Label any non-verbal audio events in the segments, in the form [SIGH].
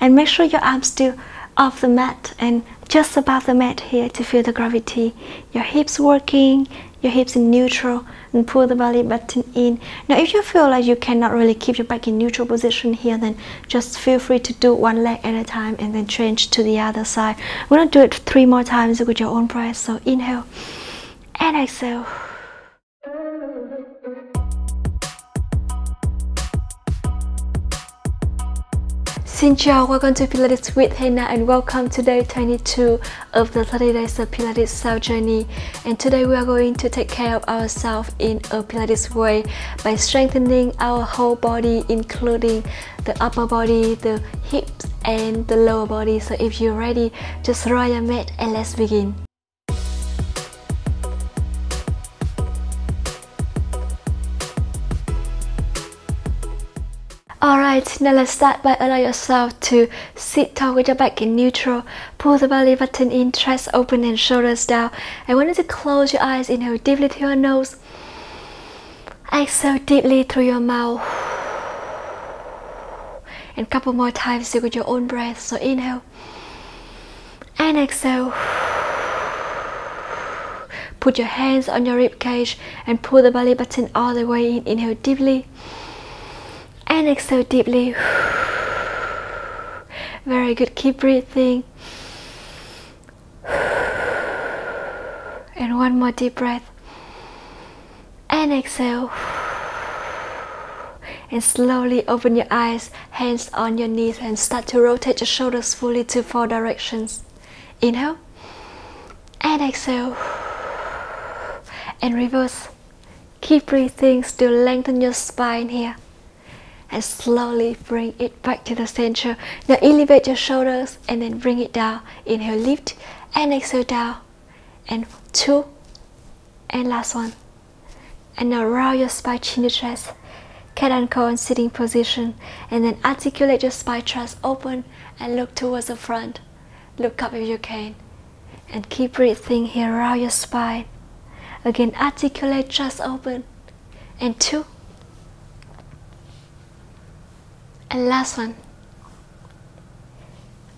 and make sure your arms still off the mat and just above the mat here to feel the gravity. Your hips working your hips in neutral and pull the belly button in. Now if you feel like you cannot really keep your back in neutral position here then just feel free to do one leg at a time and then change to the other side. We're to do it three more times with your own breath so inhale and exhale Xin chào, welcome to Pilates with Hannah and welcome to day 22 of the 30 days of Pilates self journey and today we are going to take care of ourselves in a Pilates way by strengthening our whole body including the upper body, the hips and the lower body so if you're ready just roll your mat and let's begin. Alright, now let's start by allow yourself to sit tall with your back in neutral. Pull the belly button in, chest open and shoulders down. I want you to close your eyes, inhale deeply through your nose. Exhale deeply through your mouth. And a couple more times with your own breath. So inhale and exhale. Put your hands on your rib cage and pull the belly button all the way in. Inhale deeply and exhale deeply. Very good. Keep breathing. And one more deep breath. And exhale. And slowly open your eyes, hands on your knees, and start to rotate your shoulders fully to four directions. Inhale. And exhale. And reverse. Keep breathing, still lengthen your spine here and slowly bring it back to the center. Now elevate your shoulders and then bring it down. Inhale, lift and exhale down. And two, and last one. And now round your spine, chin to chest. Cat and cow in sitting position. And then articulate your spine, chest open and look towards the front. Look up if you can. And keep breathing here around your spine. Again, articulate, chest open. And two, and last one.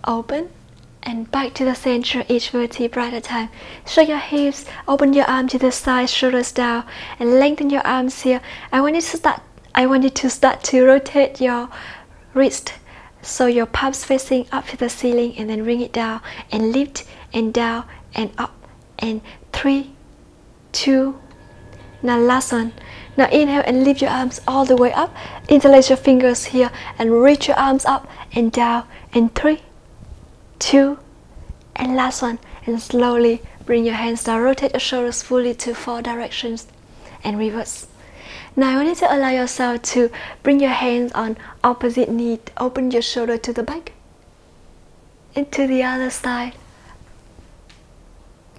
Open and back to the center each vertebra at a time. Show your hips open your arm to the side shoulders down and lengthen your arms here. I want you to start i want you to start to rotate your wrist so your palms facing up to the ceiling and then bring it down and lift and down and up. And three two now last one now inhale and lift your arms all the way up. Interlace your fingers here and reach your arms up and down. And three, two, and last one. And slowly bring your hands down. Rotate your shoulders fully to four directions and reverse. Now you to allow yourself to bring your hands on opposite knee. Open your shoulder to the back and to the other side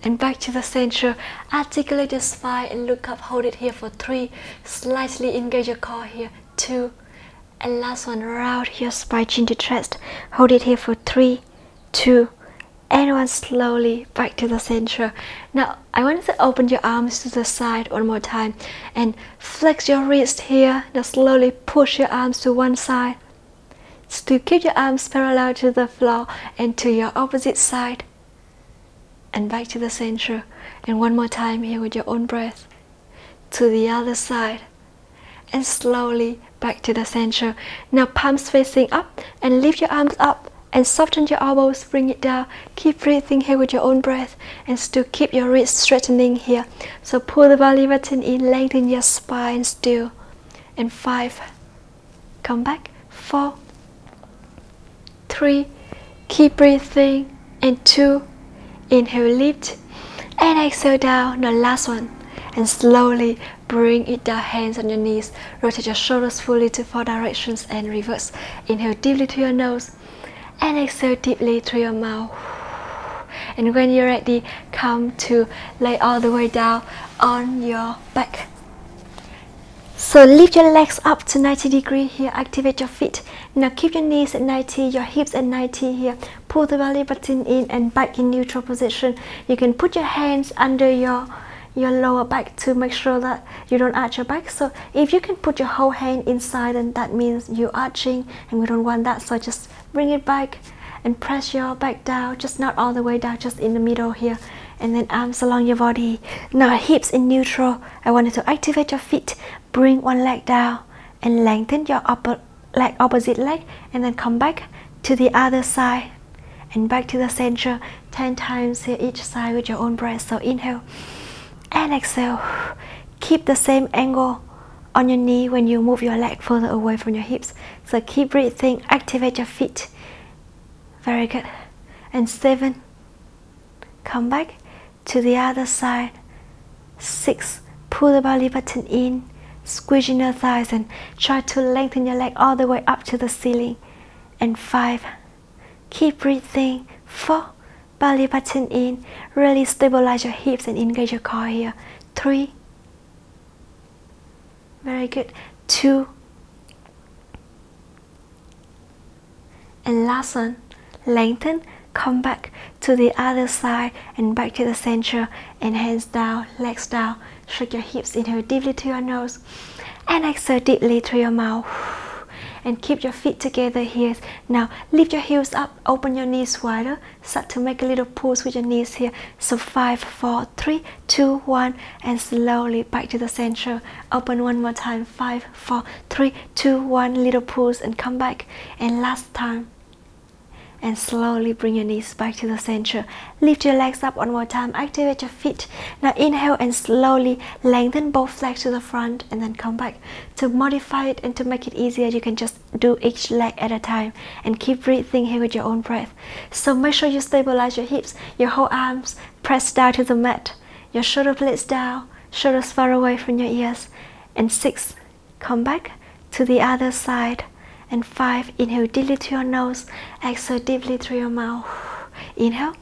and back to the center. Articulate your spine and look up. Hold it here for three. Slightly engage your core here. Two. And last one, round your spine, chin to chest. Hold it here for three, two, and one. Slowly back to the center. Now, I want you to open your arms to the side one more time and flex your wrist here. Now, slowly push your arms to one side. Still keep your arms parallel to the floor and to your opposite side and back to the center and one more time here with your own breath to the other side and slowly back to the center. Now palms facing up and lift your arms up and soften your elbows bring it down. Keep breathing here with your own breath and still keep your wrists straightening here. So pull the belly button in lengthen your spine still. And five come back. Four three keep breathing. And two Inhale, lift, and exhale down. The last one. And slowly bring it down, hands on your knees. Rotate your shoulders fully to four directions and reverse. Inhale deeply through your nose and exhale deeply through your mouth. And when you're ready, come to lay all the way down on your back. So lift your legs up to 90 degree here, activate your feet. Now keep your knees at 90, your hips at 90 here. Pull the belly button in and back in neutral position. You can put your hands under your your lower back to make sure that you don't arch your back. So if you can put your whole hand inside then that means you're arching and we don't want that. So just bring it back and press your back down just not all the way down just in the middle here and then arms along your body. Now hips in neutral. I want you to activate your feet. Bring one leg down and lengthen your upper leg opposite leg and then come back to the other side and back to the center 10 times here each side with your own breath. So inhale and exhale. Keep the same angle on your knee when you move your leg further away from your hips. So keep breathing. Activate your feet. Very good. And seven. Come back to the other side. Six. Pull the belly button in. Squeezing your thighs and try to lengthen your leg all the way up to the ceiling. And five keep breathing four belly button in. Really stabilize your hips and engage your core here. Three. Very good. Two. And last one. Lengthen. Come back to the other side and back to the center and hands down legs down. Shake your hips inhale deeply to your nose and exhale deeply through your mouth and keep your feet together here now lift your heels up open your knees wider. Start to make a little pulse with your knees here. So five four three two one and slowly back to the center. Open one more time. Five four three two one little pulse and come back. And last time and slowly bring your knees back to the center. Lift your legs up one more time, activate your feet. Now inhale and slowly lengthen both legs to the front and then come back. To modify it and to make it easier, you can just do each leg at a time and keep breathing here with your own breath. So make sure you stabilize your hips, your whole arms press down to the mat, your shoulder blades down, shoulders far away from your ears. And six, come back to the other side and five inhale deeply through your nose. Exhale deeply through your mouth. Inhale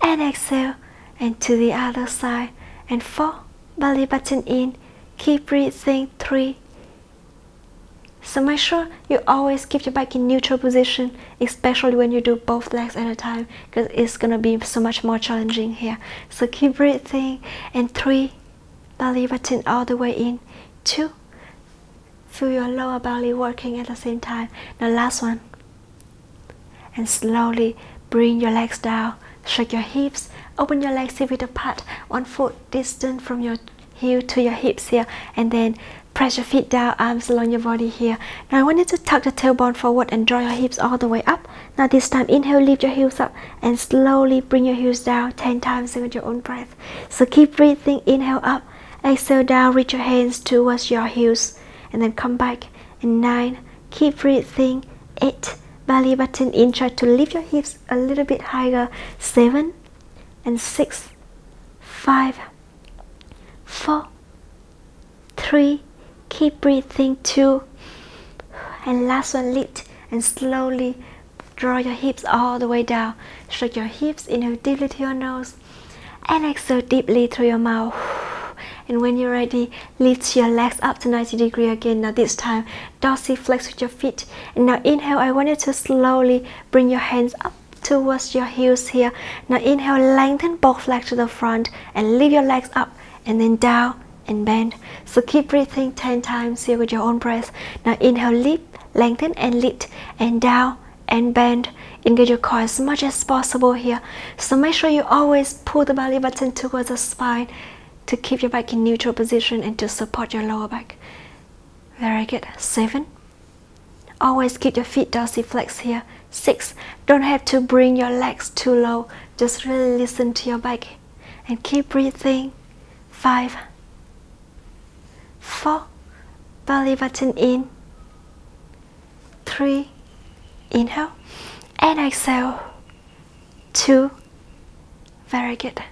and exhale and to the other side. And four belly button in. Keep breathing. Three. So make sure you always keep your back in neutral position especially when you do both legs at a time because it's gonna be so much more challenging here. So keep breathing. And three belly button all the way in. Two Feel your lower belly working at the same time. Now last one. And slowly bring your legs down. Shake your hips. Open your legs a bit apart. One foot distant from your heel to your hips here. And then press your feet down, arms along your body here. Now I want you to tuck the tailbone forward and draw your hips all the way up. Now this time inhale, lift your heels up and slowly bring your heels down 10 times with your own breath. So keep breathing, inhale up, exhale down, reach your hands towards your heels and then come back and nine. Keep breathing. Eight. Belly button in. Try to lift your hips a little bit higher. Seven and six. Five. Four. Three. Keep breathing. Two. And last one lift and slowly draw your hips all the way down. Shake your hips inhale deeply to your nose. And exhale deeply through your mouth and when you're ready lift your legs up to 90 degree again. Now this time dorsiflex with your feet. And now inhale I want you to slowly bring your hands up towards your heels here. Now inhale lengthen both legs to the front and lift your legs up and then down and bend. So keep breathing 10 times here with your own breath. Now inhale lift lengthen and lift and down and bend. Engage your core as much as possible here. So make sure you always pull the belly button towards the spine to keep your back in neutral position and to support your lower back. Very good. Seven. Always keep your feet dorsiflex here. Six. Don't have to bring your legs too low. Just really listen to your back and keep breathing. Five. Four. Belly button in. Three. Inhale and exhale. Two. Very good.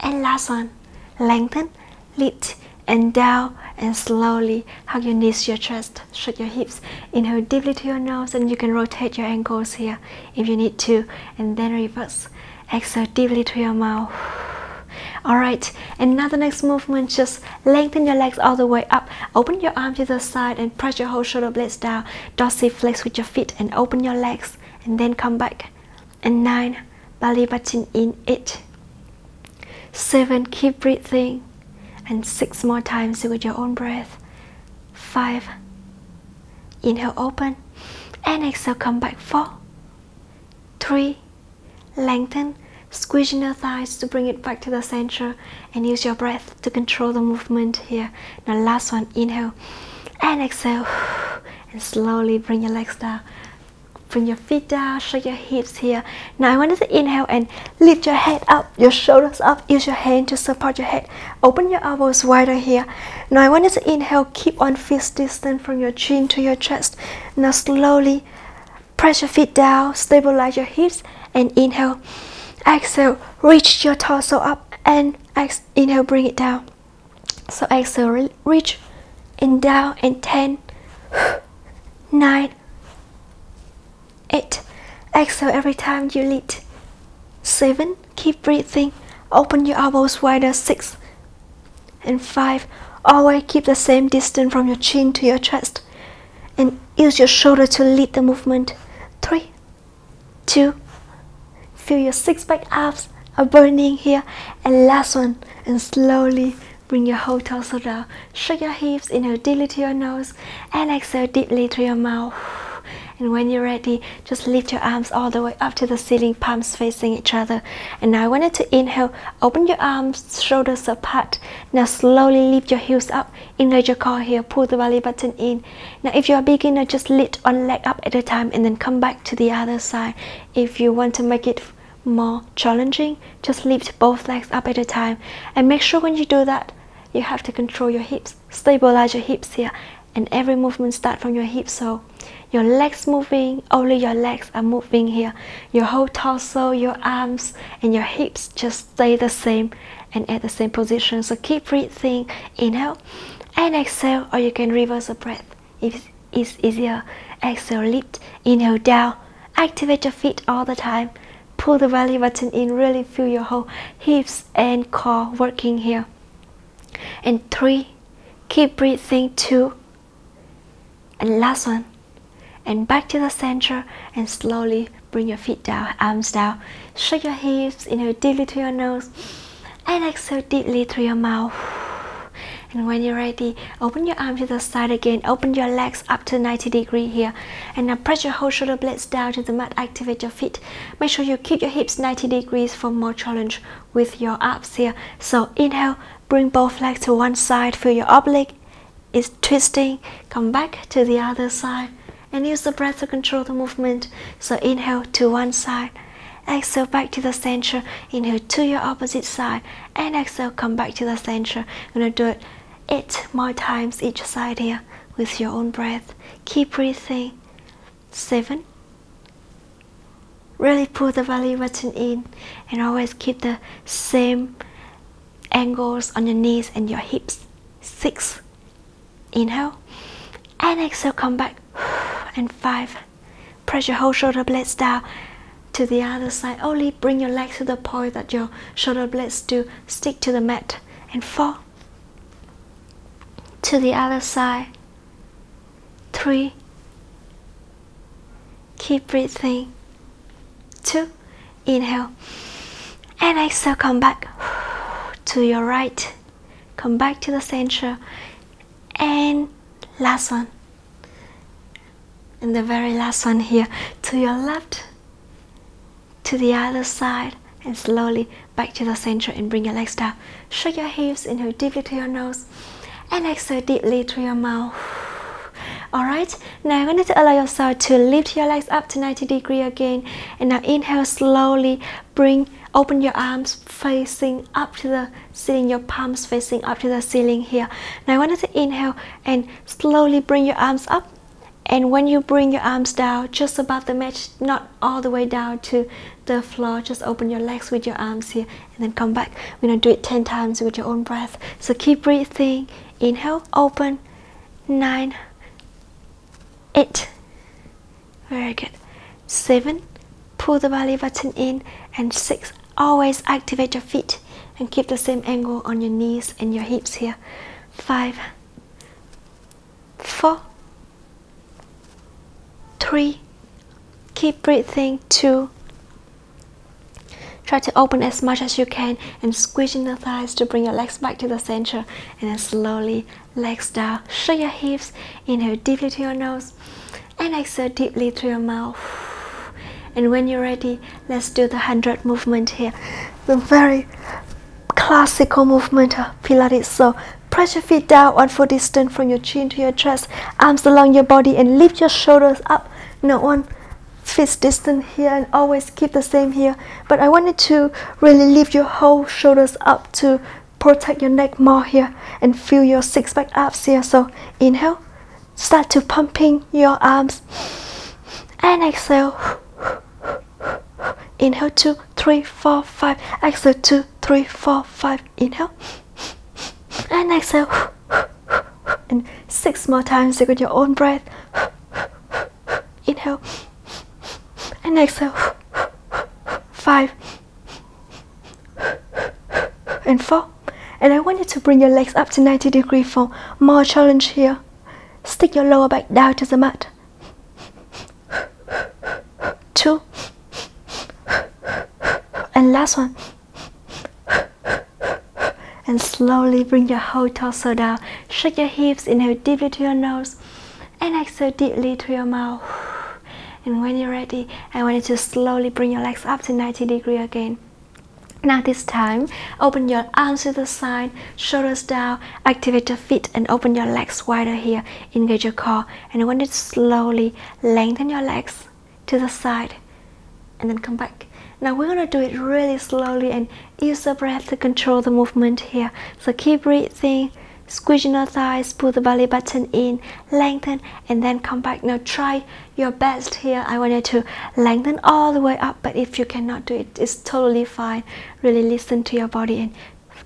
And last one, lengthen, lift, and down, and slowly hug your knees to your chest, shut your hips, inhale deeply to your nose, and you can rotate your ankles here if you need to, and then reverse. Exhale deeply to your mouth. [SIGHS] Alright, and now the next movement, just lengthen your legs all the way up. Open your arm to the side and press your whole shoulder blades down. Dorsiflex with your feet and open your legs. And then come back. And nine, belly button in, eight, seven keep breathing. And six more times with your own breath. Five. Inhale open. And exhale come back. Four. Three. Lengthen. Squeezing your thighs to bring it back to the center. And use your breath to control the movement here. Now last one. Inhale. And exhale. [SIGHS] And slowly bring your legs down bring your feet down shake your hips here. Now i want you to inhale and lift your head up your shoulders up use your hand to support your head. Open your elbows wider here. Now i want you to inhale keep on fist distance from your chin to your chest. Now slowly press your feet down stabilize your hips and inhale. Exhale reach your torso up and inhale bring it down. So exhale reach and down and 10 [SIGHS] 9 8 exhale every time you lift 7 keep breathing. Open your elbows wider. 6 and 5 always keep the same distance from your chin to your chest and use your shoulder to lead the movement. 3 2 feel your six pack abs are burning here. And last one and slowly Bring your whole torso down. Shake your hips, inhale deeply to your nose and exhale deeply to your mouth. And when you're ready, just lift your arms all the way up to the ceiling, palms facing each other. And now I want you to inhale, open your arms, shoulders apart. Now slowly lift your heels up, engage your core here, pull the belly button in. Now if you're a beginner, just lift one leg up at a time and then come back to the other side. If you want to make it more challenging, just lift both legs up at a time. And make sure when you do that, you have to control your hips, stabilize your hips here, and every movement start from your hips. So your legs moving, only your legs are moving here. Your whole torso, your arms, and your hips just stay the same and at the same position. So keep breathing, inhale and exhale, or you can reverse the breath if it's easier. Exhale, lift, inhale down, activate your feet all the time. Pull the belly button in, really feel your whole hips and core working here and three keep breathing two and last one and back to the center and slowly bring your feet down arms down. Shake your hips inhale deeply to your nose. And exhale deeply through your mouth. And when you're ready open your arms to the side again. Open your legs up to 90 degree here. And now press your whole shoulder blades down to the mat. Activate your feet. Make sure you keep your hips 90 degrees for more challenge with your abs here. So inhale Bring both legs to one side, feel your oblique is twisting. Come back to the other side and use the breath to control the movement. So inhale to one side, exhale back to the center, inhale to your opposite side, and exhale come back to the center. You're gonna do it eight more times each side here with your own breath. Keep breathing. Seven. Really pull the belly button in and always keep the same angles on your knees and your hips. Six. Inhale. And exhale, come back. And five. Press your whole shoulder blades down to the other side. Only bring your legs to the point that your shoulder blades do stick to the mat. And four. To the other side. Three. Keep breathing. Two. Inhale. And exhale, come back to your right come back to the center and last one and the very last one here to your left to the other side and slowly back to the center and bring your legs down shake your hips inhale deeply to your nose and exhale deeply through your mouth [SIGHS] Alright, now you need to allow yourself to lift your legs up to 90 degree again. And now inhale slowly, bring, open your arms facing up to the ceiling, your palms facing up to the ceiling here. Now I want to inhale and slowly bring your arms up. And when you bring your arms down, just above the mat, not all the way down to the floor, just open your legs with your arms here and then come back. We're gonna do it 10 times with your own breath. So keep breathing. Inhale, open, nine, eight very good seven pull the belly button in and six always activate your feet and keep the same angle on your knees and your hips here five four three keep breathing two try to open as much as you can and squeeze in the thighs to bring your legs back to the center and then slowly legs down. Shake your hips inhale deeply to your nose and exhale deeply through your mouth. And when you're ready let's do the 100 movement here. The very classical movement of pilates so press your feet down one foot distance from your chin to your chest arms along your body and lift your shoulders up not one fist distance here and always keep the same here. But I wanted to really lift your whole shoulders up to protect your neck more here and feel your six pack abs here. So inhale start to pumping your arms. And exhale. Inhale two three four five. Exhale two three four five. Inhale. And exhale. And six more times with your own breath inhale and exhale. Five. And four. And I want you to bring your legs up to 90 degree for more challenge here. Stick your lower back down to the mat. Two. And last one. And slowly bring your whole torso down. Shake your hips inhale deeply to your nose. And exhale deeply to your mouth and when you're ready I want you to slowly bring your legs up to 90 degree again. Now this time open your arms to the side shoulders down activate your feet and open your legs wider here. Engage your core. And I want you to slowly lengthen your legs to the side and then come back. Now we're going to do it really slowly and use the breath to control the movement here. So keep breathing, squeezing your thighs, pull the belly button in, lengthen, and then come back. Now try your best here. I want you to lengthen all the way up, but if you cannot do it, it's totally fine. Really listen to your body and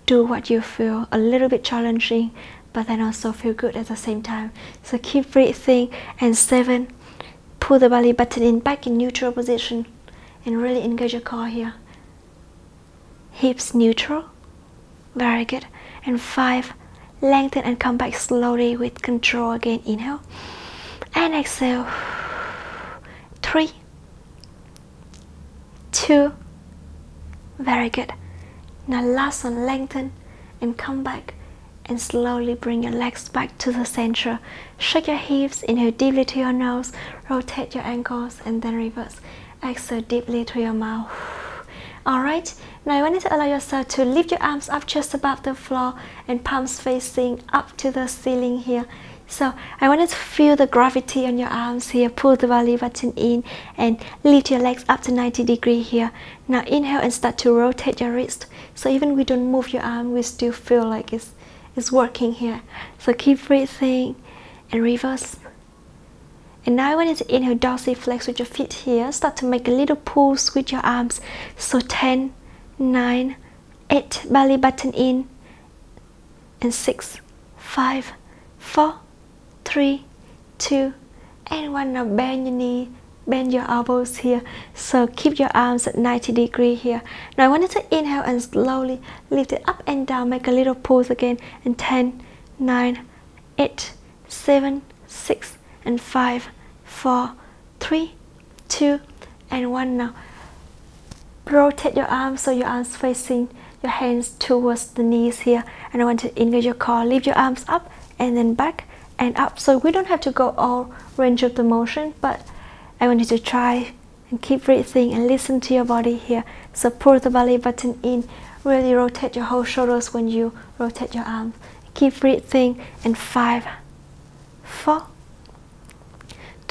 do what you feel. A little bit challenging, but then also feel good at the same time. So keep breathing. And seven, pull the belly button in back in neutral position and really engage your core here. Hips neutral. Very good. And five, lengthen and come back slowly with control again. Inhale and exhale. Three, two, very good. Now last one, lengthen and come back and slowly bring your legs back to the center. Shake your hips, inhale deeply to your nose, rotate your ankles and then reverse. Exhale deeply to your mouth. Alright, now I want to allow yourself to lift your arms up just above the floor and palms facing up to the ceiling here. So I want to feel the gravity on your arms here. Pull the belly button in and lift your legs up to 90 degree here. Now inhale and start to rotate your wrist. So even we don't move your arm, we still feel like it's, it's working here. So keep breathing and reverse. And now I want you to inhale dorsiflex with your feet here. Start to make a little pulse with your arms. So 10, 9, 8, belly button in. And 6, 5, 4, 3, 2, and 1. Now bend your knee, bend your elbows here. So keep your arms at 90 degree here. Now I want you to inhale and slowly lift it up and down. Make a little pulse again. And 10, 9, 8, 7, 6, and five, four, three, two, and one. Now rotate your arms so your arms facing your hands towards the knees here. And I want to engage your core. Lift your arms up and then back and up. So we don't have to go all range of the motion, but I want you to try and keep breathing and listen to your body here. So pull the belly button in. Really rotate your whole shoulders when you rotate your arms. Keep breathing and five, four,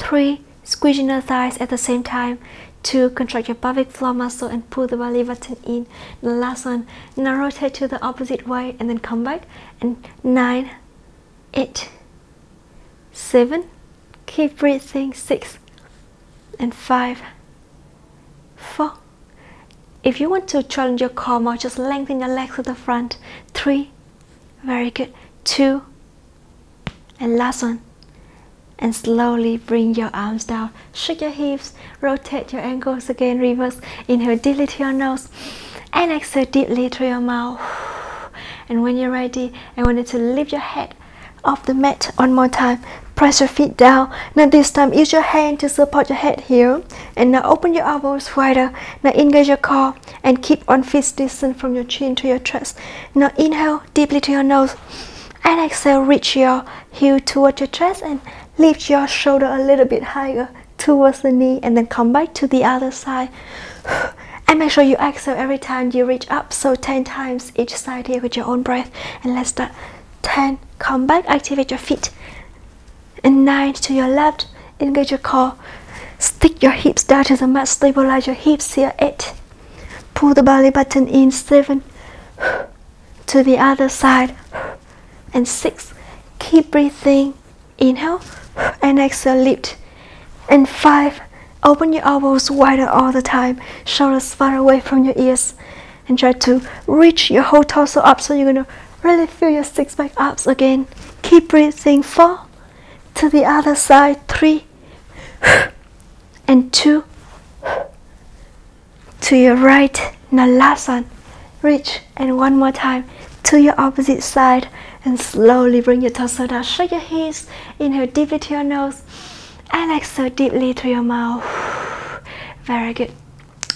Three, squeezing the thighs at the same time. Two, contract your pelvic floor muscle and pull the belly button in. The last one, now rotate to the opposite way and then come back. And nine, eight, seven, keep breathing. Six, and five, four. If you want to challenge your core more, just lengthen your legs to the front. Three, very good. Two, and last one and slowly bring your arms down. Shake your hips, rotate your ankles again, reverse. Inhale deeply to your nose and exhale deeply through your mouth. And when you're ready, I want you to lift your head off the mat one more time. press your feet down. Now this time use your hand to support your head here. And now open your elbows wider. Now engage your core and keep on fist distance from your chin to your chest. Now inhale deeply to your nose. And exhale, reach your heel towards your chest and lift your shoulder a little bit higher towards the knee and then come back to the other side. [SIGHS] And make sure you exhale every time you reach up. So 10 times each side here with your own breath. And let's start. 10. Come back, activate your feet. And 9 to your left. Engage your core. Stick your hips down to the mat. Stabilize your hips here. 8. Pull the belly button in. 7. [SIGHS] To the other side. [SIGHS] And 6. Keep breathing. Inhale. And exhale. Lift. And 5 Open your elbows wider all the time, shoulders far away from your ears, and try to reach your whole torso up so you're gonna really feel your six pack abs again. Keep breathing. Four to the other side. Three and two to your right. Now last one. Reach and one more time to your opposite side and slowly bring your torso down. Shake your hips. Inhale deeply to your nose and exhale deeply through your mouth. [SIGHS] Very good.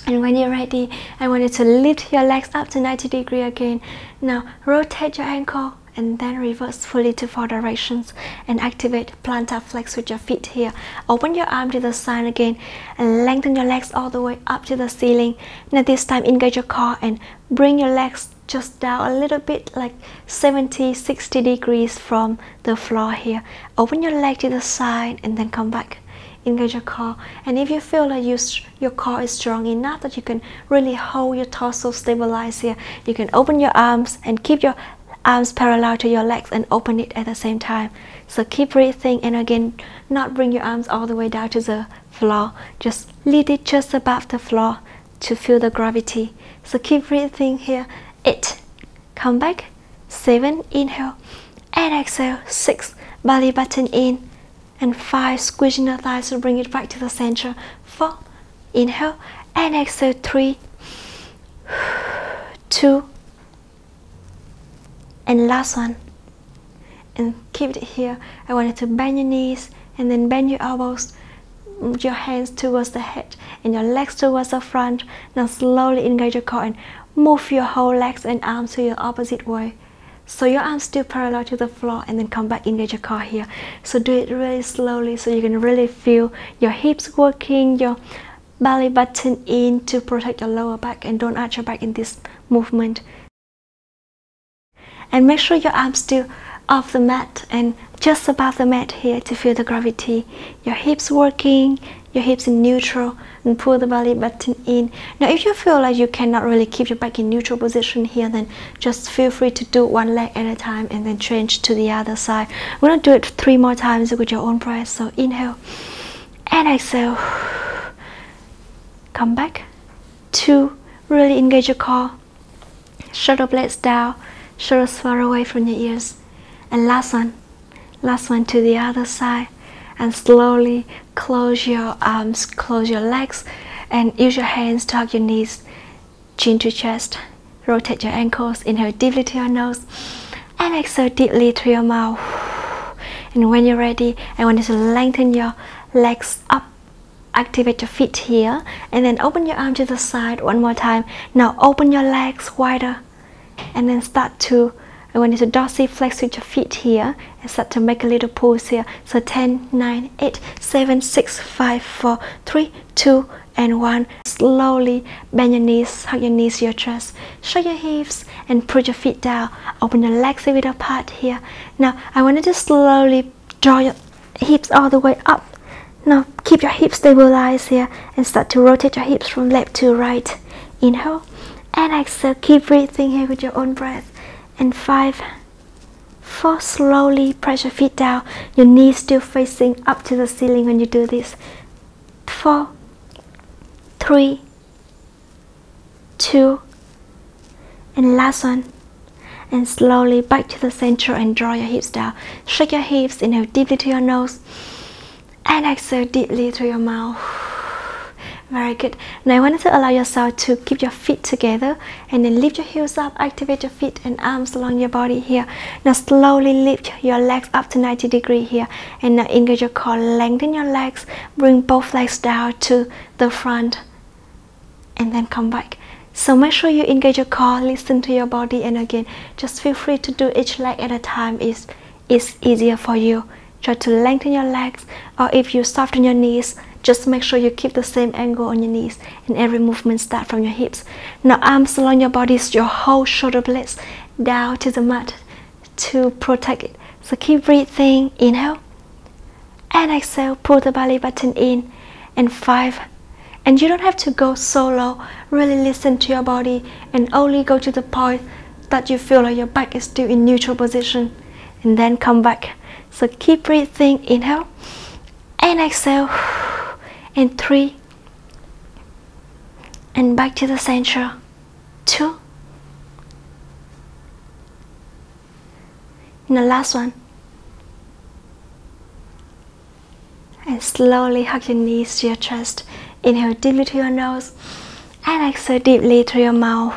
And when you're ready, I want you to lift your legs up to 90 degree again. Now rotate your ankle and then reverse fully to four directions and activate plantar flex with your feet here. Open your arm to the side again and lengthen your legs all the way up to the ceiling. Now this time engage your core and bring your legs just down a little bit like 70 60 degrees from the floor here. Open your leg to the side and then come back engage your core. And if you feel like you, your core is strong enough that you can really hold your torso stabilize here you can open your arms and keep your arms parallel to your legs and open it at the same time. So keep breathing and again not bring your arms all the way down to the floor. Just lead it just above the floor to feel the gravity. So keep breathing here eight. Come back. Seven inhale. And exhale. Six belly button in. And five squeezing the thighs to bring it back to the center. Four inhale. And exhale. Three two and last one. And keep it here. I want you to bend your knees and then bend your elbows. Your hands towards the head and your legs towards the front. Now slowly engage your core and Move your whole legs and arms to your opposite way. So your arms still parallel to the floor and then come back engage your core here. So do it really slowly so you can really feel your hips working, your belly button in to protect your lower back and don't arch your back in this movement. And make sure your arms still off the mat and just above the mat here to feel the gravity. Your hips working, your hips in neutral and pull the belly button in. Now if you feel like you cannot really keep your back in neutral position here then just feel free to do one leg at a time and then change to the other side. We're going to do it three more times with your own breath. So inhale and exhale. Come back. Two. Really engage your core. Shoulder blades down. Shoulders far away from your ears. And last one. Last one to the other side and slowly close your arms, close your legs, and use your hands to hug your knees, chin to chest. Rotate your ankles, inhale deeply to your nose, and exhale deeply through your mouth. And when you're ready, I want you to lengthen your legs up. Activate your feet here, and then open your arm to the side one more time. Now open your legs wider, and then start to I want you to dorsiflex with your feet here and start to make a little pose here. So 10, 9, 8, 7, 6, 5, 4, 3, 2, and 1. Slowly bend your knees, hug your knees to your chest, show your hips, and put your feet down. Open your legs a bit apart here. Now, I want you to slowly draw your hips all the way up. Now, keep your hips stabilized here and start to rotate your hips from left to right. Inhale and exhale. Keep breathing here with your own breath and five four slowly press your feet down. Your knees still facing up to the ceiling when you do this. Four three two and last one. And slowly back to the center and draw your hips down. Shake your hips inhale deeply to your nose. And exhale deeply through your mouth Very good. Now I want you to allow yourself to keep your feet together and then lift your heels up, activate your feet and arms along your body here. Now slowly lift your legs up to 90 degree here and now engage your core, lengthen your legs, bring both legs down to the front and then come back. So make sure you engage your core, listen to your body and again, just feel free to do each leg at a time is is easier for you. Try to lengthen your legs or if you soften your knees, just make sure you keep the same angle on your knees and every movement start from your hips. Now arms along your body, your whole shoulder blades down to the mat to protect it. So keep breathing, inhale and exhale, pull the belly button in and five. And you don't have to go solo, really listen to your body and only go to the point that you feel like your back is still in neutral position and then come back. So keep breathing, inhale and exhale and three and back to the center two. And the last one and slowly hug your knees to your chest. Inhale deeply to your nose and exhale deeply through your mouth.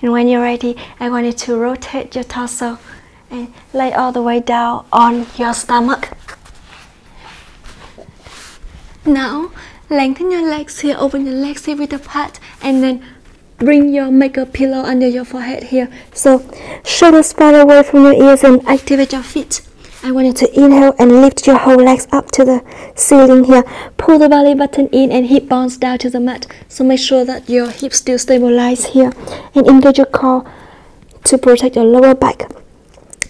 And when you're ready I want you to rotate your torso and lay all the way down on your stomach now, lengthen your legs here, open your legs here with a pat, and then bring your makeup pillow under your forehead here. So, shoulders far away from your ears and activate your feet. I want you to inhale and lift your whole legs up to the ceiling here. Pull the belly button in and hip bones down to the mat. So make sure that your hips still stabilize here and engage your core to protect your lower back.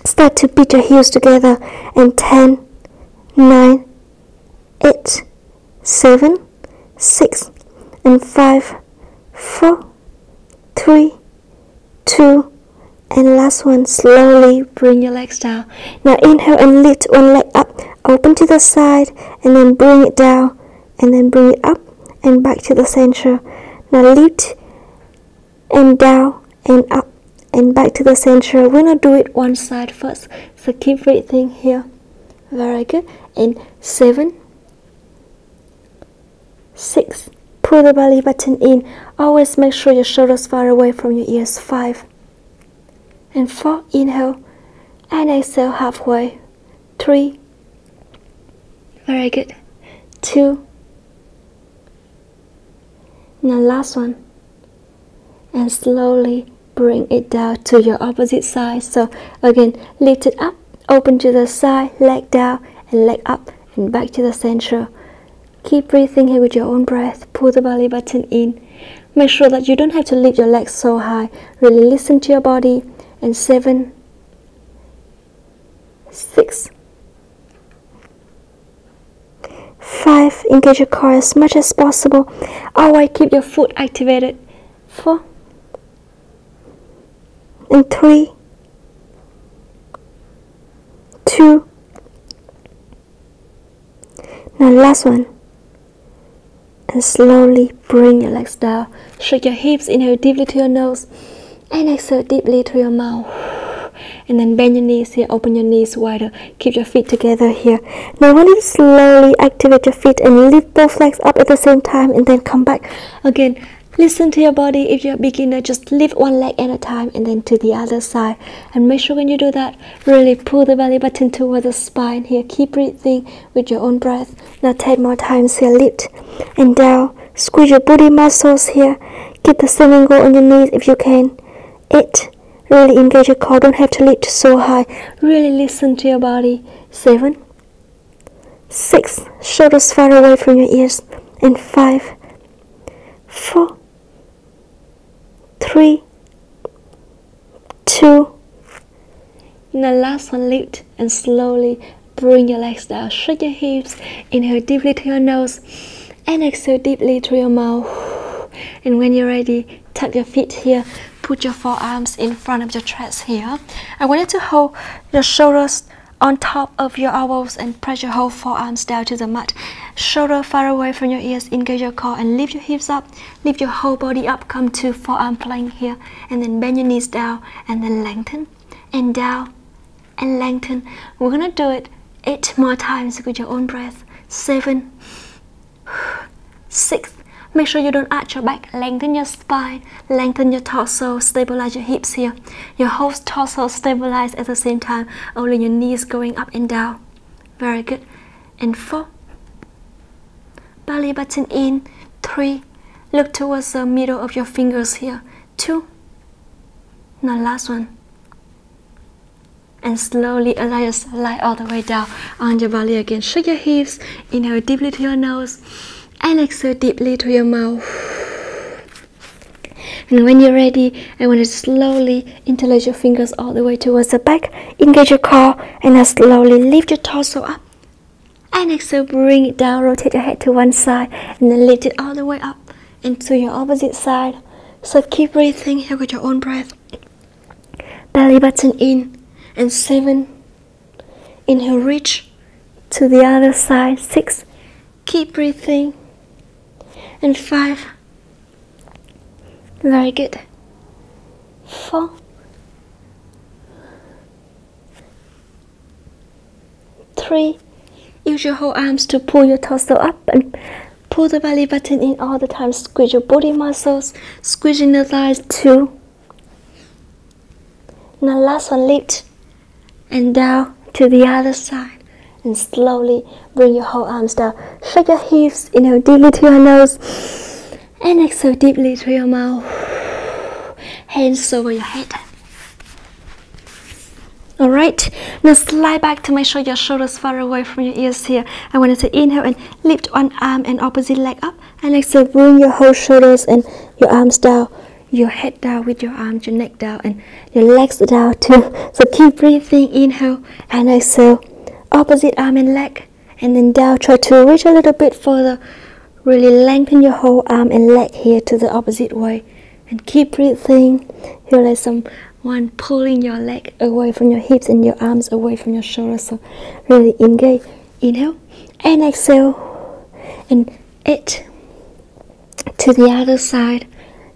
Start to beat your heels together and 10, 9, 8, seven, six, and five, four, three, two, and last one. Slowly bring your legs down. Now inhale and lift one leg up, open to the side, and then bring it down, and then bring it up and back to the center. Now lift and down and up and back to the center. We're gonna do it one side first. So keep breathing here. Very good. And seven, Six, pull the belly button in. Always make sure your shoulders far away from your ears. Five. And four, inhale. And exhale halfway. Three. Very good. Two. Now last one. And slowly bring it down to your opposite side. So again, lift it up, open to the side, leg down, and leg up, and back to the center. Keep breathing here with your own breath. Pull the belly button in. Make sure that you don't have to lift your legs so high. Really listen to your body. And seven, six, five. Engage your core as much as possible. Always keep your foot activated. Four and three, two. Now last one and slowly bring your legs down. Shake your hips, inhale deeply to your nose and exhale deeply to your mouth. And then bend your knees here, open your knees wider. Keep your feet together here. Now when you slowly activate your feet and lift both legs up at the same time and then come back. Again, Listen to your body. If you're a beginner, just lift one leg at a time and then to the other side. And make sure when you do that, really pull the belly button towards the spine here. Keep breathing with your own breath. Now 10 more times here. Lift and down. Squeeze your booty muscles here. Keep the same angle on your knees if you can. Eight. Really engage your core. Don't have to lift so high. Really listen to your body. Seven. Six. Shoulders far away from your ears. And five. Four three, two. The last one, lift and slowly bring your legs down. Shake your hips. Inhale deeply to your nose and exhale deeply through your mouth. And when you're ready, tuck your feet here. Put your forearms in front of your chest here. I want you to hold your shoulders on top of your elbows and press your whole forearms down to the mat. Shoulder far away from your ears, engage your core and lift your hips up. Lift your whole body up, come to forearm plank here and then bend your knees down and then lengthen and down and lengthen. We're gonna do it eight more times with your own breath. Seven, [SIGHS] six. Make sure you don't arch your back, lengthen your spine, lengthen your torso, stabilize your hips here. Your whole torso stabilize at the same time, only your knees going up and down. Very good. And four. Belly button in, three. Look towards the middle of your fingers here, two. Now last one. And slowly allow yourself lie all the way down on your belly again. Shake your hips, inhale deeply to your nose and exhale deeply to your mouth. And when you're ready, I want to slowly interlace your fingers all the way towards the back. Engage your core and then slowly lift your torso up. And exhale, bring it down, rotate your head to one side and then lift it all the way up into your opposite side. So keep breathing here with your own breath. Belly button in and seven. Inhale, reach to the other side. Six. Keep breathing and five. Very good. Four. Three. Use your whole arms to pull your torso up and pull the belly button in all the time. Squeeze your body muscles, squeezing the thighs. too. Now last one, lift and down to the other side and slowly bring your whole arms down. Shake your hips, inhale deeply to your nose and exhale deeply to your mouth. Hands over your head. Alright, now slide back to make sure your shoulders far away from your ears here. I want you to inhale and lift one arm and opposite leg up and exhale, bring your whole shoulders and your arms down your head down with your arms, your neck down, and your legs down too. So keep breathing, inhale and exhale opposite arm and leg and then down. Try to reach a little bit further. Really lengthen your whole arm and leg here to the opposite way. And keep breathing. Feel like someone pulling your leg away from your hips and your arms away from your shoulders. So really engage. Inhale and exhale. And eight. To the other side.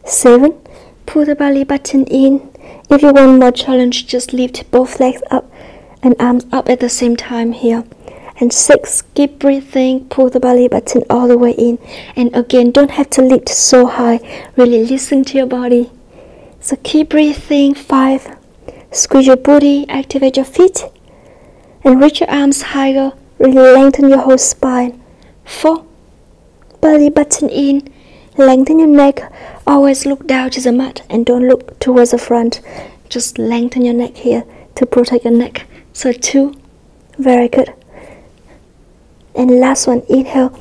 Seven. Pull the belly button in. If you want more challenge just lift both legs up and arms up at the same time here. And six keep breathing pull the belly button all the way in. And again don't have to lift so high. Really listen to your body. So keep breathing. Five squeeze your booty activate your feet and reach your arms higher. Really lengthen your whole spine. Four belly button in. Lengthen your neck. Always look down to the mat and don't look towards the front. Just lengthen your neck here to protect your neck so two, very good. And last one, inhale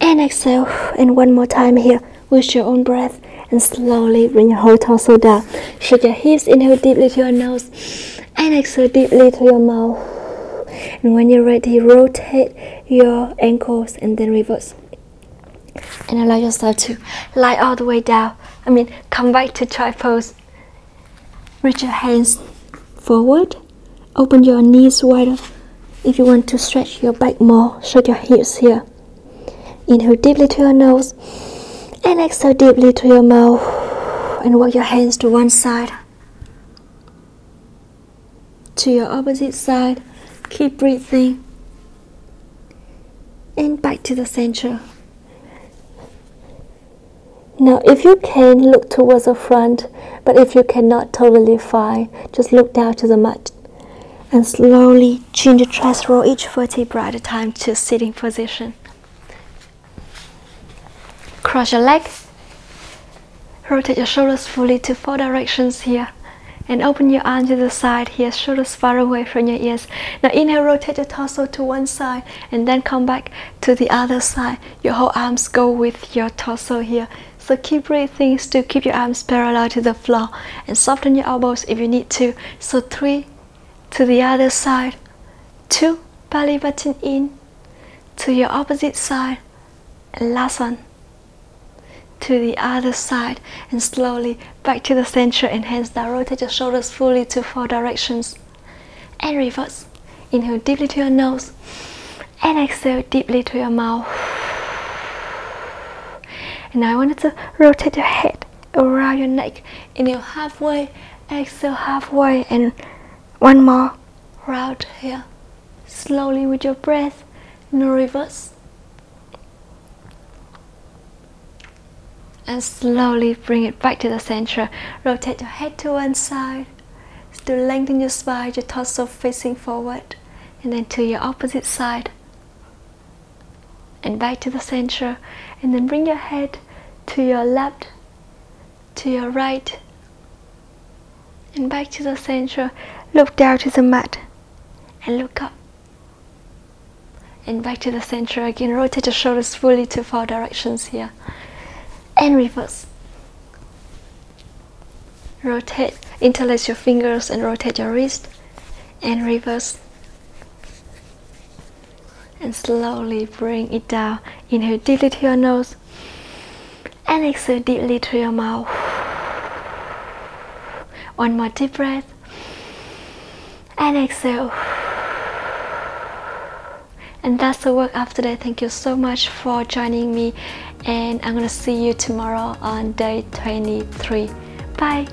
and exhale. And one more time here with your own breath. And slowly bring your whole torso down. Shake your hips, inhale deeply to your nose. And exhale deeply to your mouth. And when you're ready, rotate your ankles and then reverse. And allow yourself to lie all the way down. I mean, come back to try pose. Reach your hands forward Open your knees wider if you want to stretch your back more. Shut your hips here. Inhale deeply to your nose and exhale deeply to your mouth and walk your hands to one side to your opposite side. Keep breathing and back to the center. Now, if you can, look towards the front, but if you cannot, totally fine. Just look down to the mat and slowly chin the chest, roll each vertebra at a time to sitting position. Cross your leg, rotate your shoulders fully to four directions here, and open your arms to the side here, shoulders far away from your ears. Now inhale, rotate your torso to one side, and then come back to the other side. Your whole arms go with your torso here. So keep breathing, still keep your arms parallel to the floor, and soften your elbows if you need to. So three, to the other side, two belly button in, to your opposite side, and last one, to the other side, and slowly back to the center and hands down, rotate your shoulders fully to four directions, and reverse. Inhale deeply to your nose, and exhale deeply to your mouth. And now I want you to rotate your head around your neck. Inhale halfway, exhale halfway, and one more route here. Slowly with your breath, no reverse. and slowly bring it back to the center. Rotate your head to one side Still lengthen your spine, your torso facing forward, and then to your opposite side. And back to the center, and then bring your head to your left, to your right, and back to the center. Look down to the mat, and look up. And back to the center again. Rotate your shoulders fully to four directions here and reverse. Rotate, interlace your fingers and rotate your wrist and reverse. And slowly bring it down. Inhale deeply to your nose and exhale deeply to your mouth. One more deep breath and exhale. And that's the work after that. Thank you so much for joining me and I'm gonna see you tomorrow on day 23. Bye!